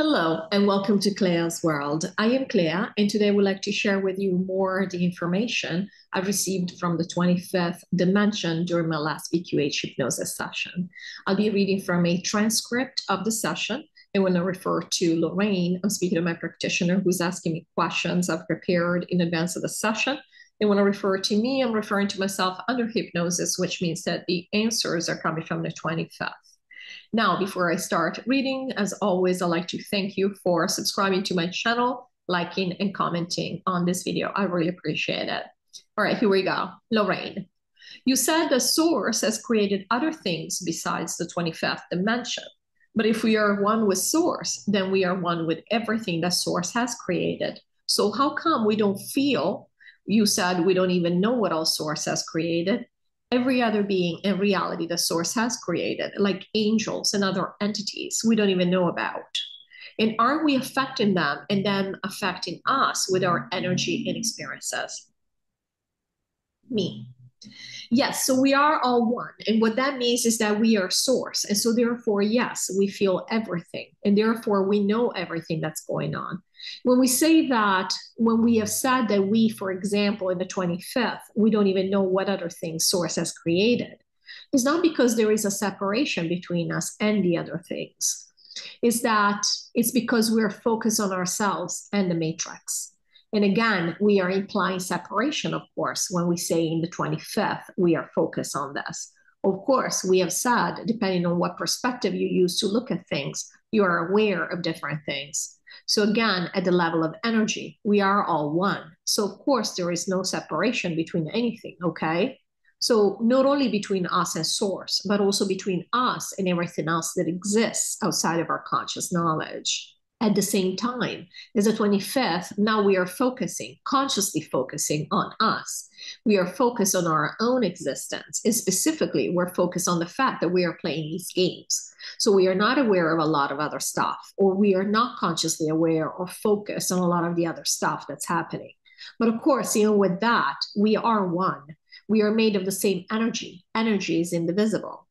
Hello, and welcome to Clea's World. I am Clea, and today I would like to share with you more the information I received from the 25th dimension during my last BQH hypnosis session. I'll be reading from a transcript of the session, and when I refer to Lorrayne, I'm speaking to my practitioner who's asking me questions I've prepared in advance of the session. And when I refer to me, I'm referring to myself under hypnosis, which means that the answers are coming from the 25th. Now, before I start reading, as always, I'd like to thank you for subscribing to my channel, liking and commenting on this video. I really appreciate it. All right, here we go. Lorrayne, you said the source has created other things besides the 25th dimension. But if we are one with source, then we are one with everything that source has created. So how come we don't feel, you said we don't even know what our source has created, every other being in reality the source has created, like angels and other entities we don't even know about. And aren't we affecting them and then affecting us with our energy and experiences? Me. Yes, so we are all one. And what that means is that we are source. And so, therefore, yes, we feel everything. And therefore, we know everything that's going on. When we say that, when we have said that we, for example, in the 25th, we don't even know what other things source has created, it's not because there is a separation between us and the other things. Is that it's because we're focused on ourselves and the matrix. And again, we are implying separation, of course, when we say in the 25th, we are focused on this. Of course, we have said, depending on what perspective you use to look at things, you are aware of different things. So, again, at the level of energy, we are all one. So, of course, there is no separation between anything, okay? So, not only between us and source, but also between us and everything else that exists outside of our conscious knowledge at the same time. As the 25th now we are focusing consciously focusing on us. We are focused on our own existence. And specifically we're focused on the fact that we are playing these games. So we are not aware of a lot of other stuff or we are not consciously aware or focused on a lot of the other stuff that's happening. But of course you know with that we are one. We are made of the same energy. Energy is indivisible.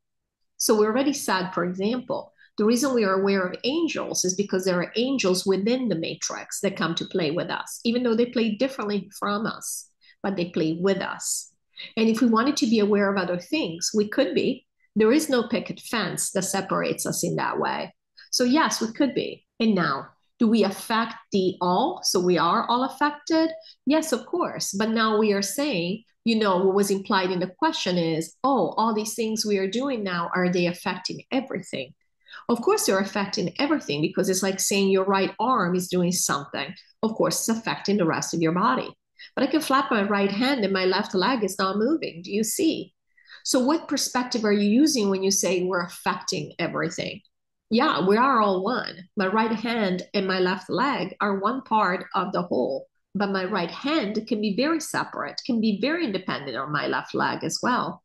So we're already said for example the reason we are aware of angels is because there are angels within the matrix that come to play with us, even though they play differently from us, but they play with us. And if we wanted to be aware of other things, we could be. There is no picket fence that separates us in that way. So, yes, we could be. And now, do we affect the all? So we are all affected? Yes, of course. But now we are saying, you know, what was implied in the question is, oh, all these things we are doing now, are they affecting everything? Of course, they're affecting everything because it's like saying your right arm is doing something. Of course, it's affecting the rest of your body. But I can flap my right hand and my left leg is not moving. Do you see? So, what perspective are you using when you say we're affecting everything? Yeah, we are all one. My right hand and my left leg are one part of the whole, but my right hand can be very separate, can be very independent on my left leg as well.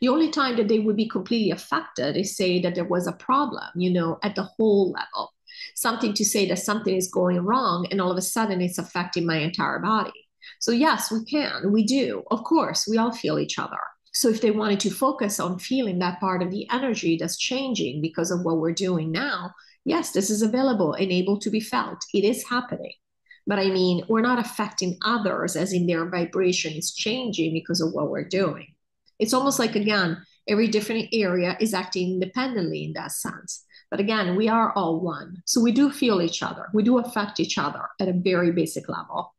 The only time that they would be completely affected is say that there was a problem, you know, at the whole level. Something to say that something is going wrong and all of a sudden it's affecting my entire body. So, yes, we can, we do. Of course, we all feel each other. So, if they wanted to focus on feeling that part of the energy that's changing because of what we're doing now, yes, this is available and able to be felt. It is happening. But I mean, we're not affecting others as in their vibration is changing because of what we're doing. It's almost like, again, every different area is acting independently in that sense. But again, we are all one. So we do feel each other. We do affect each other at a very basic level.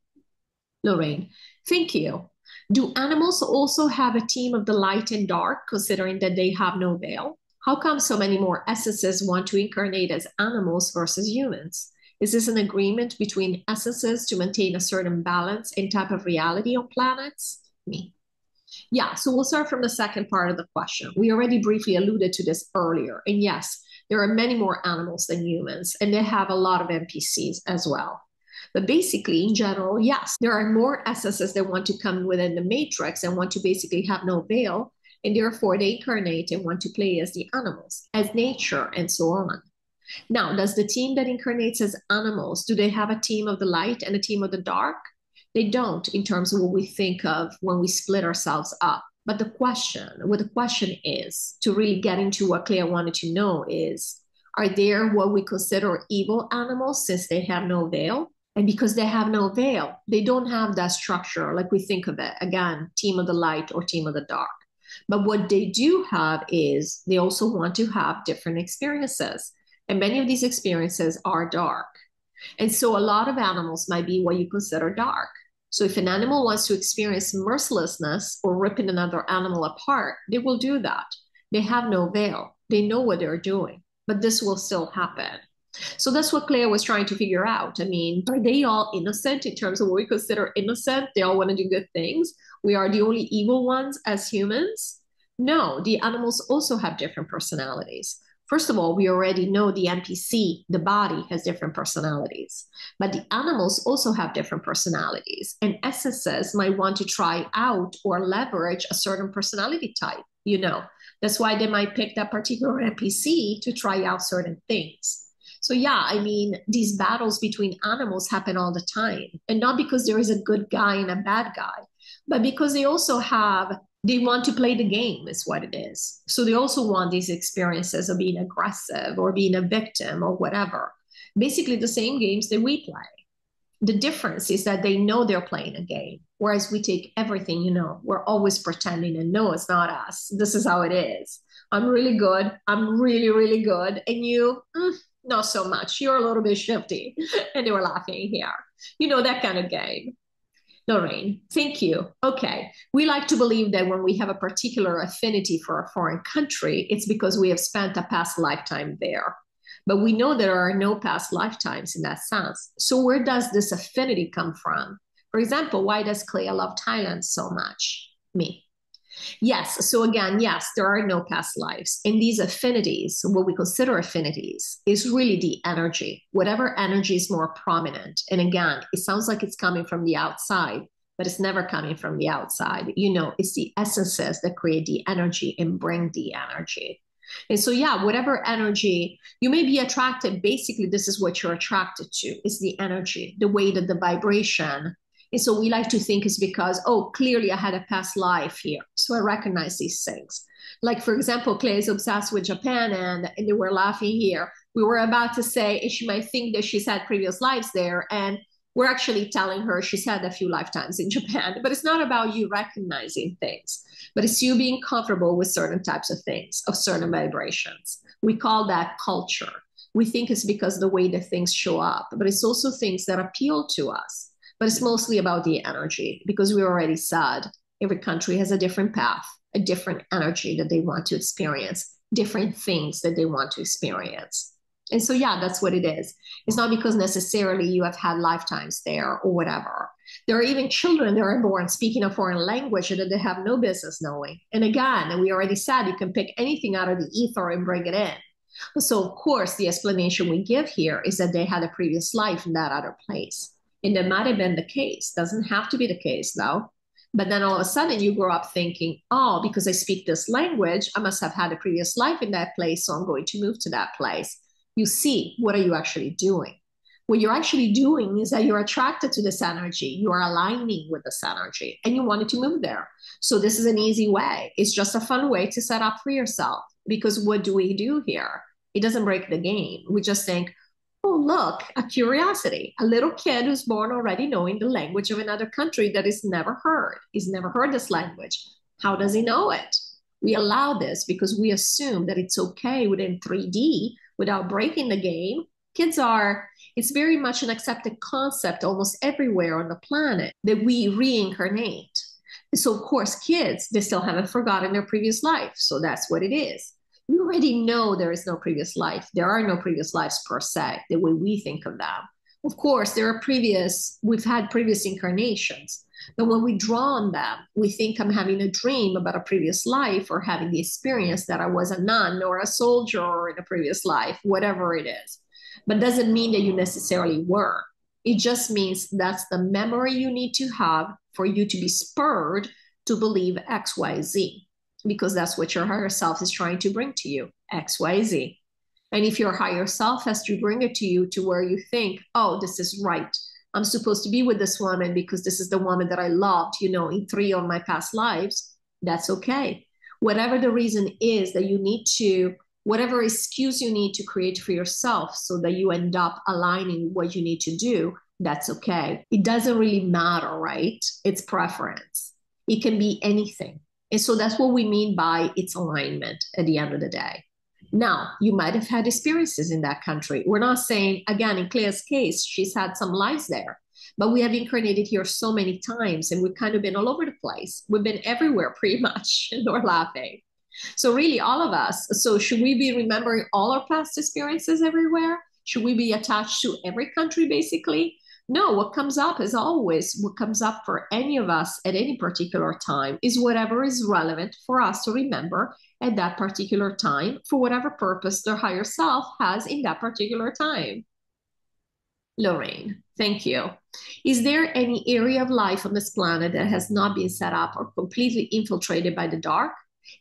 Lorrayne, thank you. Do animals also have a team of the light and dark, considering that they have no veil? How come so many more essences want to incarnate as animals versus humans? Is this an agreement between essences to maintain a certain balance and type of reality on planets? Me. Yeah, so we'll start from the second part of the question. We already briefly alluded to this earlier. And yes, there are many more animals than humans, and they have a lot of NPCs as well. But basically, in general, yes, there are more essences that want to come within the matrix and want to basically have no veil. And therefore, they incarnate and want to play as the animals, as nature, and so on. Now, does the team that incarnates as animals, do they have a team of the light and a team of the dark? They don't in terms of what we think of when we split ourselves up. But the question, what the question is to really get into what Clea wanted to know is Are there what we consider evil animals since they have no veil? And because they have no veil, they don't have that structure like we think of it again, team of the light or team of the dark. But what they do have is they also want to have different experiences. And many of these experiences are dark. And so a lot of animals might be what you consider dark. So if an animal wants to experience mercilessness or ripping another animal apart, they will do that. They have no veil. They know what they're doing, but this will still happen. So that's what Clea was trying to figure out. I mean, are they all innocent in terms of what we consider innocent? They all want to do good things. We are the only evil ones as humans. No, the animals also have different personalities. First of all, we already know the NPC, the body, has different personalities, but the animals also have different personalities. And essences might want to try out or leverage a certain personality type, you know. That's why they might pick that particular NPC to try out certain things. So, yeah, I mean, these battles between animals happen all the time. And not because there is a good guy and a bad guy, but because they also have they want to play the game is what it is. So they also want these experiences of being aggressive or being a victim or whatever. Basically the same games that we play. The difference is that they know they're playing a game whereas we take everything you know we're always pretending and no it's not us. This is how it is. I'm really good. I'm really really good. And you mm, not so much. You're a little bit shifty. And they were laughing here. You know that kind of game Lorrayne, thank you. Okay. We like to believe that when we have a particular affinity for a foreign country, it's because we have spent a past lifetime there. But we know there are no past lifetimes in that sense. So, where does this affinity come from? For example, why does Clea love Thailand so much? Me. Yes. So again, yes, there are no past lives. And these affinities, what we consider affinities, is really the energy, whatever energy is more prominent. And again, it sounds like it's coming from the outside, but it's never coming from the outside. You know, it's the essences that create the energy and bring the energy. And so, yeah, whatever energy you may be attracted, basically, this is what you're attracted to is the energy, the way that the vibration and so we like to think it's because, oh, clearly I had a past life here. So I recognize these things. Like, for example, Clea is obsessed with Japan and, and they were laughing here. We were about to say and she might think that she's had previous lives there. And we're actually telling her she's had a few lifetimes in Japan. But it's not about you recognizing things, but it's you being comfortable with certain types of things, of certain vibrations. We call that culture. We think it's because the way that things show up, but it's also things that appeal to us but it's mostly about the energy because we already said every country has a different path, a different energy that they want to experience, different things that they want to experience. And so, yeah, that's what it is. It's not because necessarily you have had lifetimes there or whatever. There are even children that are born speaking a foreign language that they have no business knowing. And again, we already said you can pick anything out of the ether and bring it in. So, of course, the explanation we give here is that they had a previous life in that other place. And that might have been the case. Doesn't have to be the case though. But then all of a sudden you grow up thinking, oh, because I speak this language, I must have had a previous life in that place. So I'm going to move to that place. You see, what are you actually doing? What you're actually doing is that you're attracted to this energy. You are aligning with this energy and you wanted to move there. So this is an easy way. It's just a fun way to set up for yourself. Because what do we do here? It doesn't break the game. We just think, oh, look, a curiosity, a little kid who's born already knowing the language of another country that is never heard. He's never heard this language. How does he know it? We allow this because we assume that it's okay within 3D without breaking the game. Kids are, it's very much an accepted concept almost everywhere on the planet that we reincarnate. So, of course, kids, they still haven't forgotten their previous life. So that's what it is we already know there is no previous life. There are no previous lives per se, the way we think of them. Of course, there are previous, we've had previous incarnations. But when we draw on them, we think I'm having a dream about a previous life or having the experience that I was a nun or a soldier in a previous life, whatever it is. But doesn't mean that you necessarily were. It just means that's the memory you need to have for you to be spurred to believe XYZ because that's what your higher self is trying to bring to you xyz and if your higher self has to bring it to you to where you think oh this is right i'm supposed to be with this woman because this is the woman that i loved you know in three of my past lives that's okay whatever the reason is that you need to whatever excuse you need to create for yourself so that you end up aligning what you need to do, that's okay. It doesn't really matter, right? It's preference. It can be anything. And so that's what we mean by its alignment at the end of the day. Now, you might have had experiences in that country. We're not saying, again, in Clea's case, she's had some lives there, but we have incarnated here so many times and we've kind of been all over the place. We've been everywhere pretty much, and we're laughing. So, really, all of us. So, should we be remembering all our past experiences everywhere? Should we be attached to every country basically? No, what comes up is always what comes up for any of us at any particular time is whatever is relevant for us to remember at that particular time for whatever purpose their higher self has in that particular time. Lorrayne, thank you. Is there any area of life on this planet that has not been set up or completely infiltrated by the dark?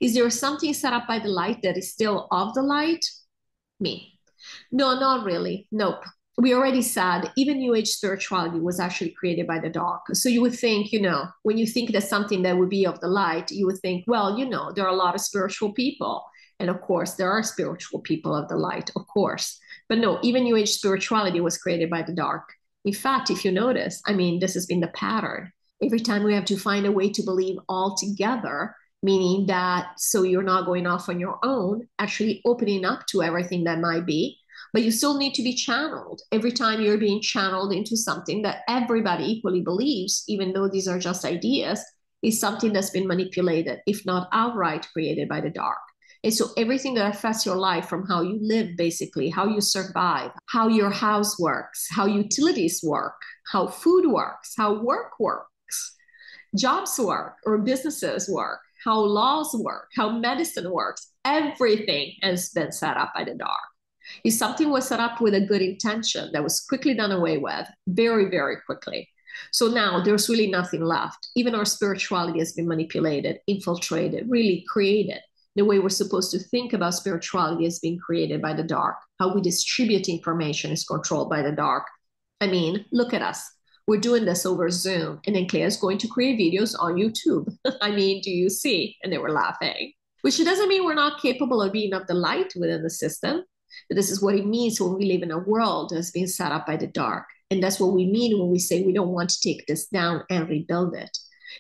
Is there something set up by the light that is still of the light? Me. No, not really. Nope we already said even new age spirituality was actually created by the dark. So you would think you know when you think that something that would be of the light you would think well you know there are a lot of spiritual people. And of course there are spiritual people of the light of course. But no even new age spirituality was created by the dark. In fact if you notice i mean this has been the pattern. Every time we have to find a way to believe all together meaning that so you're not going off on your own actually opening up to everything that might be but you still need to be channeled every time you're being channeled into something that everybody equally believes, even though these are just ideas, is something that's been manipulated, if not outright created by the dark. And so everything that affects your life from how you live, basically, how you survive, how your house works, how utilities work, how food works, how work works, jobs work or businesses work, how laws work, how medicine works, everything has been set up by the dark. If something was set up with a good intention that was quickly done away with, very, very quickly. So now there's really nothing left. Even our spirituality has been manipulated, infiltrated, really created. The way we're supposed to think about spirituality is being created by the dark. How we distribute information is controlled by the dark. I mean, look at us. We're doing this over Zoom, and then Clea's going to create videos on YouTube. I mean, do you see? And they were laughing. Which doesn't mean we're not capable of being of the light within the system. But this is what it means when we live in a world that's been set up by the dark. And that's what we mean when we say we don't want to take this down and rebuild it.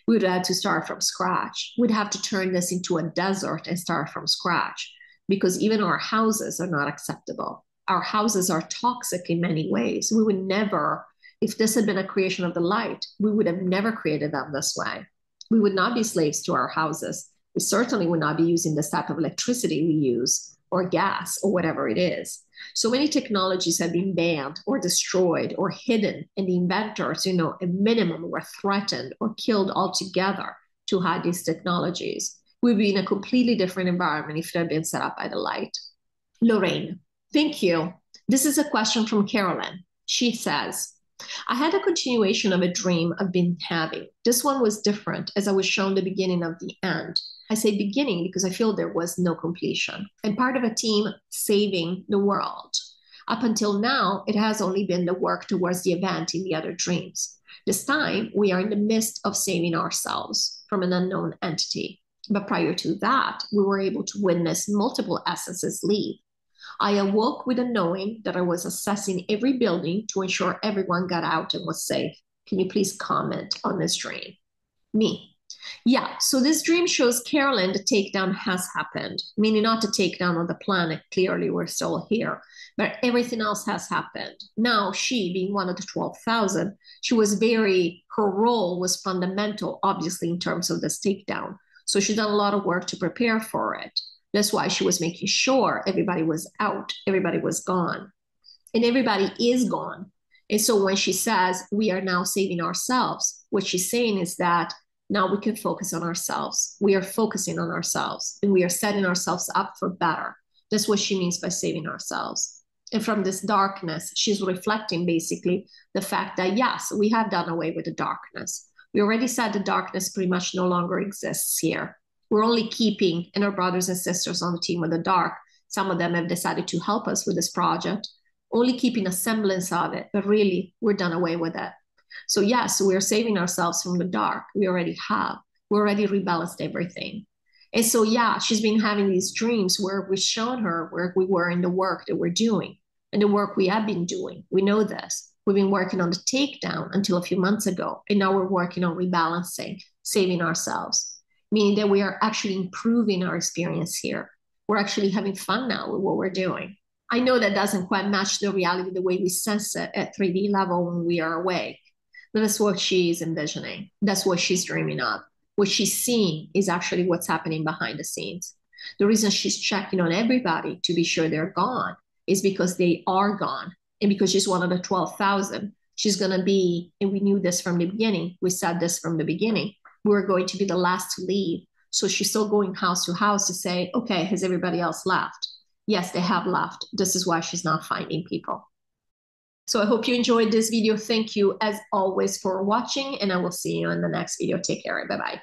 We would have to start from scratch. We'd have to turn this into a desert and start from scratch because even our houses are not acceptable. Our houses are toxic in many ways. We would never, if this had been a creation of the light, we would have never created them this way. We would not be slaves to our houses. We certainly would not be using this type of electricity we use or gas or whatever it is. So many technologies have been banned or destroyed or hidden, and the inventors, you know, at minimum were threatened or killed altogether to hide these technologies. We'd be in a completely different environment if it had been set up by the light. Lorrayne, thank you. This is a question from Carolyn. She says, I had a continuation of a dream I've been having. This one was different as I was shown the beginning of the end. I say beginning because I feel there was no completion. I'm part of a team saving the world. Up until now, it has only been the work towards the event in the other dreams. This time, we are in the midst of saving ourselves from an unknown entity. But prior to that, we were able to witness multiple essences leave. I awoke with a knowing that I was assessing every building to ensure everyone got out and was safe. Can you please comment on this dream? Me. Yeah, so this dream shows Carolyn the takedown has happened, meaning not the takedown of the planet. Clearly, we're still here, but everything else has happened. Now, she, being one of the 12,000, she was very, her role was fundamental, obviously, in terms of this takedown. So she's done a lot of work to prepare for it. That's why she was making sure everybody was out, everybody was gone, and everybody is gone. And so when she says, we are now saving ourselves, what she's saying is that now we can focus on ourselves. We are focusing on ourselves and we are setting ourselves up for better. That's what she means by saving ourselves. And from this darkness, she's reflecting basically the fact that, yes, we have done away with the darkness. We already said the darkness pretty much no longer exists here. We're only keeping, and our brothers and sisters on the team of the dark, some of them have decided to help us with this project, only keeping a semblance of it, but really, we're done away with it. So, yes, we're saving ourselves from the dark. We already have. We already rebalanced everything. And so, yeah, she's been having these dreams where we've shown her where we were in the work that we're doing and the work we have been doing. We know this. We've been working on the takedown until a few months ago, and now we're working on rebalancing, saving ourselves, meaning that we are actually improving our experience here. We're actually having fun now with what we're doing. I know that doesn't quite match the reality the way we sense it at 3D level when we are awake, but that's what she's envisioning. That's what she's dreaming of what she's seeing is actually what's happening behind the scenes. The reason she's checking on everybody to be sure they're gone is because they are gone. And because she's one of the 12,000, she's going to be, and we knew this from the beginning, we said this from the beginning, we are going to be the last to leave. So she's still going house to house to say, okay, has everybody else left? Yes, they have left. This is why she's not finding people. So I hope you enjoyed this video. Thank you as always for watching and I will see you in the next video. Take care. Bye-bye.